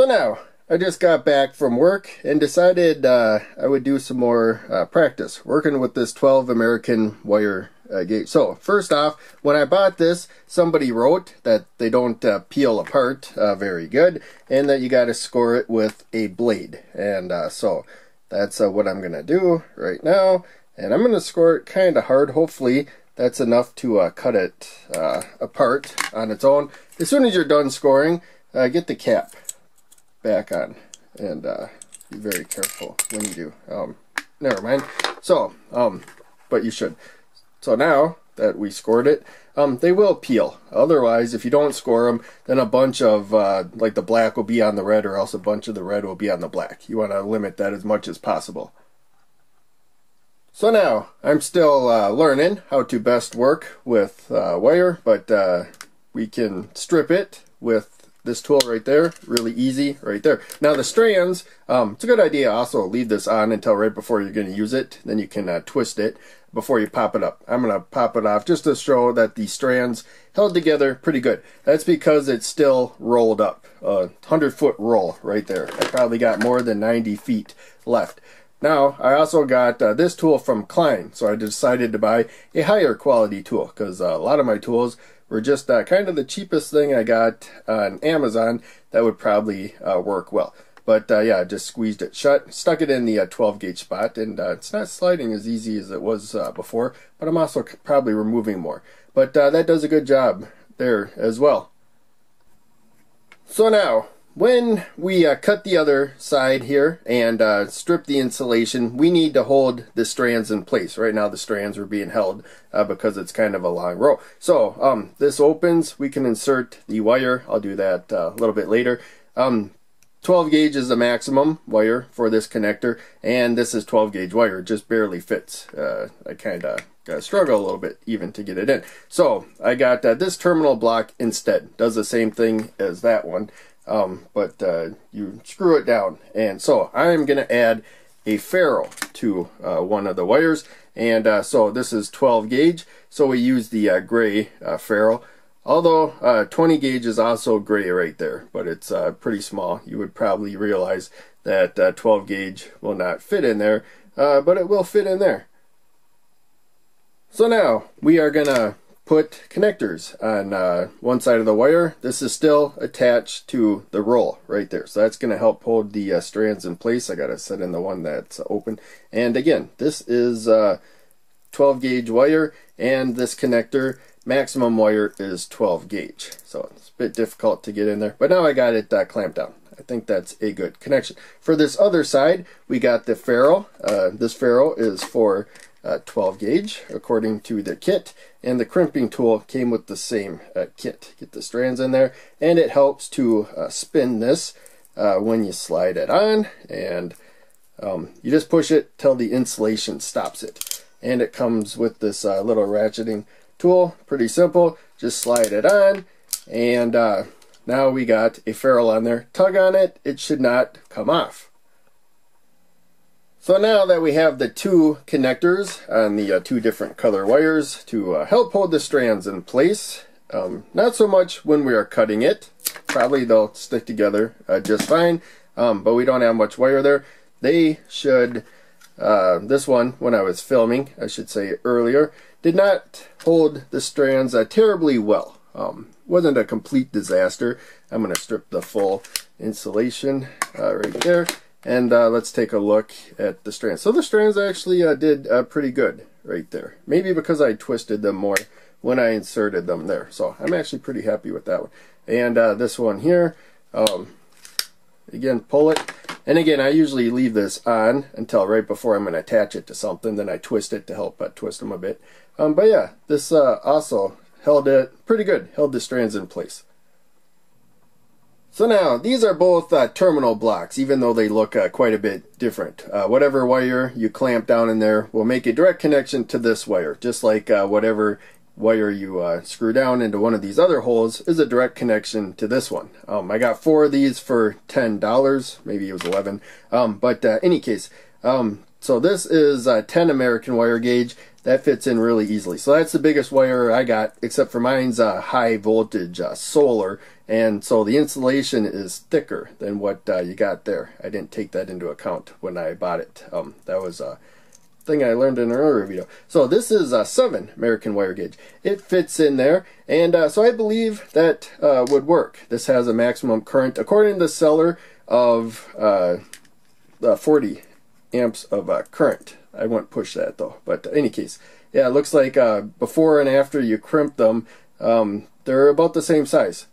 So now, I just got back from work and decided uh, I would do some more uh, practice working with this 12 American wire uh. So first off, when I bought this, somebody wrote that they don't uh, peel apart uh, very good and that you got to score it with a blade. And uh, so that's what I'm going to do right now. And I'm going to score it kind of hard. Hopefully that's enough to cut it apart on its own. As soon as you're done scoring, get the cap back on and uh, be very careful when you do. Um, never mind. So, um, but you should. So now that we scored it, um, they will peel. Otherwise, if you don't score them, then a bunch of, uh, like the black will be on the red or else a bunch of the red will be on the black. You want to limit that as much as possible. So now, I'm still uh, learning how to best work with uh, wire, but uh, we can strip it with this tool right there, really easy right there. Now the strands, um, it's a good idea also leave this on until right before you're going to use it. Then you can uh, twist it before you pop it up. I'm going to pop it off just to show that the strands held together pretty good. That's because it's still rolled up. A 100 foot roll right there. I probably got more than 90 feet left. Now, I also got uh, this tool from Klein, so I decided to buy a higher quality tool because uh, a lot of my tools were just uh, kind of the cheapest thing I got on Amazon that would probably uh, work well. But uh, yeah, just squeezed it shut, stuck it in the uh, 12 gauge spot, and uh, it's not sliding as easy as it was uh, before, but I'm also probably removing more. But that does a good job there as well. So now, when we uh, cut the other side here and uh, strip the insulation, we need to hold the strands in place. Right now the strands are being held uh, because it's kind of a long row. So um, this opens, we can insert the wire. I'll do that uh, a little bit later. Um, 12 gauge is the maximum wire for this connector and this is 12 gauge wire it just barely fits uh, I kind of struggle a little bit even to get it in so I got uh, this terminal block instead does the same thing as that one um, but uh, you screw it down. And so I'm going to add a ferrule to uh, one of the wires. And uh, so this is 12 gauge, so we use the uh, gray uh, ferrule. Although uh, 20 gauge is also gray right there, but it's pretty small. You would probably realize that 12 gauge will not fit in there, but it will fit in there. So now we are going to put connectors on uh, one side of the wire. This is still attached to the roll right there. So that's going to help hold the uh, strands in place. I got to set in the one that's open. And again, this is uh, 12 gauge wire and this connector maximum wire is 12 gauge. So it's a bit difficult to get in there. But now I got it uh, clamped down. I think that's a good connection. For this other side, we got the ferrule. Uh, this ferrule is for uh, 12 gauge according to the kit. And the crimping tool came with the same uh, kit. Get the strands in there. And it helps to uh, spin this uh, when you slide it on. And um, you just push it till the insulation stops it. And it comes with this uh, little ratcheting tool. Pretty simple. Just slide it on. And uh, now we got a ferrule on there tug on it it should not come off so now that we have the two connectors on the uh, two different color wires to uh, help hold the strands in place, um, not so much when we are cutting it, probably they'll stick together uh, just fine, um, but we don't have much wire there. They should, uh, this one, when I was filming, I should say earlier, did not hold the strands uh, terribly well. Um, wasn't a complete disaster. I'm going to strip the full insulation uh, right there and uh, let's take a look at the strands. So the strands actually uh, did uh, pretty good right there. Maybe because I twisted them more when I inserted them there. So I'm actually pretty happy with that one. And uh, this one here, um, again, pull it. And again, I usually leave this on until right before I'm going to attach it to something. Then I twist it to help uh, twist them a bit. Um, but yeah, this also held it pretty good. Held the strands in place. So now, these are both uh, terminal blocks, even though they look uh, quite a bit different. Uh, whatever wire you clamp down in there will make a direct connection to this wire, just like uh, whatever wire you uh, screw down into one of these other holes is a direct connection to this one. Um, I got four of these for $10, maybe it was 11 um, but uh, any case, um, so this is a 10 American wire gauge that fits in really easily. So that's the biggest wire I got, except for mine's a high voltage solar, and so the insulation is thicker than what uh, you got there. I didn't take that into account when I bought it. Um, that was a thing I learned in an earlier video. So this is a 7 American wire gauge. It fits in there, and uh, so I believe that uh, would work. This has a maximum current, according to the seller, of uh, 40 amps of uh, current. I won't push that though, but any case, yeah, it looks like uh, before and after you crimp them, um, they're about the same size.